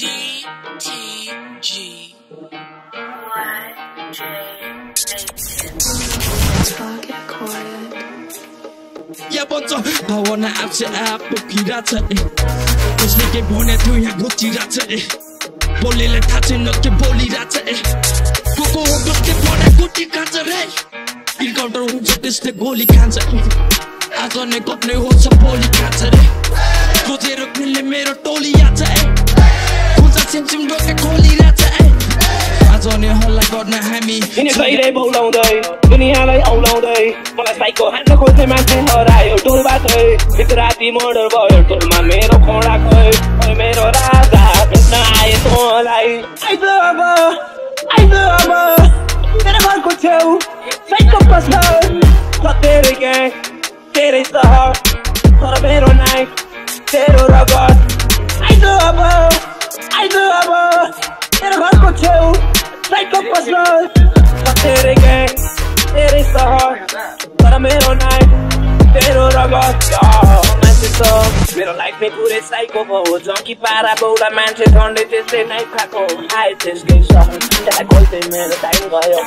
DTG. या बच्च भावना आप्छ आप पोखिरहेछ ए कसले के भने थियो यहाँ घोचिरहेछ ए बोलीले थाहा छैन के बोलिरहेछ ए को को हो जसले भने गोटी खान्छ रे इन्काउन्टर हुन्छ त्यसले गोली खान्छ आज नै कप्ने हुन्छ बोली रे मिल्ने मेरो टोली आछ ए खुल्छ सिमसिम ढोका खोलिरहेछ ए आज नै हल्ला गर्न हामी यिनी कहिले बोलाउँदै दुनियाँलाई औलाउँदै मलाई साइको हान्न खोज्ने मान्छे हरायो टोलबाटै एक राति मर्डर भयो टोलमा मेरो खोडा गयो मेरो राजा भेट्न आए तँलाई आइज अब आइज अब मेरो घरको छेउ साइको छ quieres dar Pero no Pero rogar Ai do abo, Ai do abo. Tere rogar com teu Sai com as Tere Só tere quem Queres dar Pero não Pero मेरो लाइफमै पुरै साइको भयो जङ्की पारा बौला मान्छे झन्डै त्यस्तै नाइट खाएको आए त्यसकै सहर त्यसलाई खोल्दै मेरो टाइम गयो।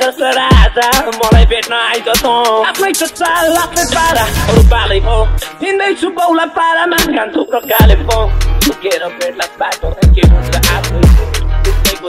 जस्तो राजा मलाई भेट्न आइज त आफ्नै छ चाल आफ्नै पारा अरू पालै पो। हिँड्दैछु बौला पारामा खान थुप्रो काले पो। झुकेर पेटलाई बाटो के हुन्छ आफै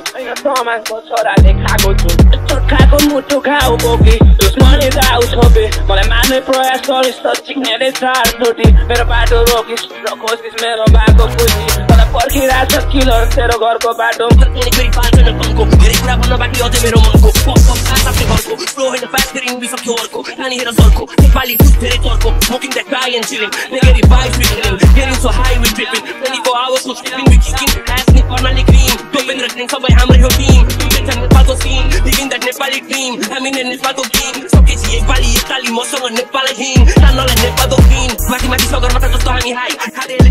छैन समाजको छोराले खाएको छु। kako mu to kao bogi Još moli da ushobi Mole mame proja soli sto čikne de car tuti Pero bato rokiš, rokosis me lo bako kuzi Mole porki rasa killer, tero gorko bato Mërkune këri falë në pënko Gjeri kura përno baki ote mero mënko Pop pop pas afte gorko. Flow in the fast gëri mbi sokjo orko. Nani hera zorko, Nepali food tëri torko. Smoking that guy and chilling. Negeri vibes we killing Getting so high we tripping 24 hours no sleeping we kicking Ass ni fornali green Dopin rëkning sabaj hamre Nepali dream हामी नै नेपालको king. सकेपछि एकपालि एकताली मसँग नेपाललाई हिङ तान्नलाई नेपालको किन माथि माथि सगरमाथा जस्तो हामी हाई खाँदैले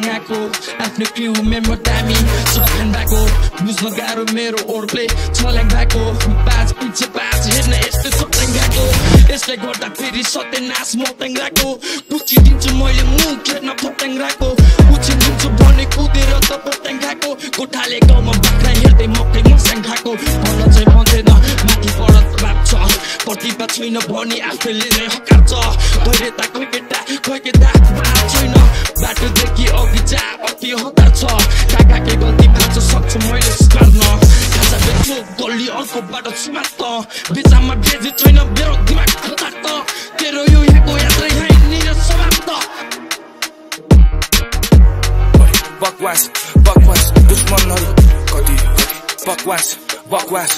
यहाँको आफ्नो क्रिउ मेम्बर दामी सखान भएको बुझ्न गाह्रो मेरो ओर्ले छल्याङ भएको पाँच पछि पाँच हेर्न यस्तो सत्याङ गएको यसले गर्दा फेरि सत्यनाश मत्याङ गएको कुचिदिन्छु मैले मुख हेर्न फट्याङ गएको उछिदिन्छु भने कुदेर त पट्याङ गएको कोठाले गाउँमा बाख्रा हेर्दै मकै मस्याङ खाएको भन्न चाहिँ भन्दैन माथि पढत बाप छ प्रतिभा छैन भनी आफैले नै हकार्छ। धैर्यता कोही केटा कोही केटा बात छैन। बाटोदेखि अघि जा अति हतार छ। काका के गल्ती भाँच सक्छु मैले स्वीकार्न खाजा बेच्छु गल्ली अर्को बाटो समाप्त बेचामा बेजी छैन मेरो दिमाग खतार त तेरो यो यहाँको यात्रा बकवास बकवास दुश्मनहरू कति बकवास बकवास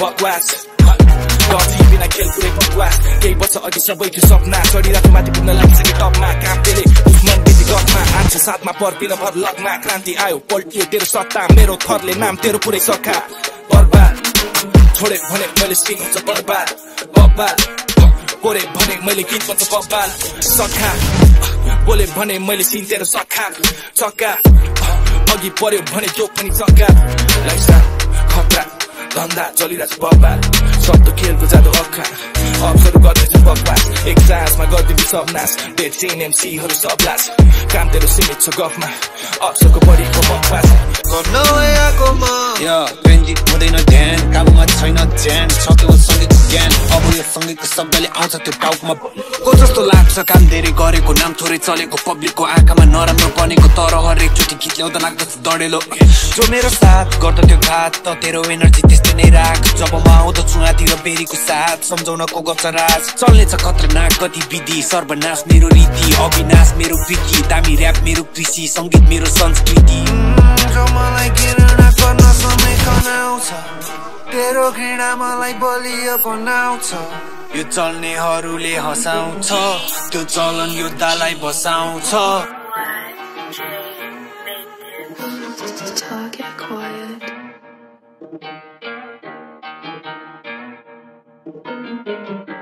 बकवास गर्थी बिना खेल पुरै बकवास केही वर्ष अघि सबैको सपना चढिरहेको माथि पुग्न लागिसके टपमा कामले दुश्मन गफमा साथमा पर्दिन भर लगमा क्रान्ति आयो पल्टियो तेरो सत्ता मेरो थरले नाम तेरो पुरै सखा बर्बाद छोडे भने मैले सिङ हुन्छ बर्बाद कोरे भने मैले गीत भन्छ बब्बाल सखा बोले भने मैले सिन तेरो सखा चक्का अघि पर्यो भने जो पनि चक्का। खतरा। धन्दा चलिरहेछ बब्बाल शब्द खेलको जादु अखा अप्सहरू गर्दैछ बकवास एक सासमा गरिदिनु सब नाश डेट चेन एमसीहरू सब लास काम तेरो सीमित छ गफमा अप्सरको बढीको बकवास त्यो काम धेरै गरेको नाम थोरै चलेको पब्लिकको आँखामा नराम्रो बनेको तर हरेकचोटि गीत ल्याउँदा लाग्दछ डढेलो जो मेरो साथ गर्दथ्यो घात त तेरो एनर्जी त्यस्तै नै राख जब म आउँदछु आतिर बेरीको साथ सम्झाउनको गर्छ राज चल्नेछ खतरनाक गतिविधि सर्वनाश मेरो रीति अविनाश मेरो वृत्ति दामी ऱ्याप मेरो कृषि सङ्गीत मेरो संस्कृति मलाई घृणा गर्न समय खनाउँछ तेरो घृणा मलाई बलियो बनाउँछ यो चल्नेहरूले हँसाउँछ त्यो चलन योद्धालाई बसाउँछ Just to target quiet. Thank you.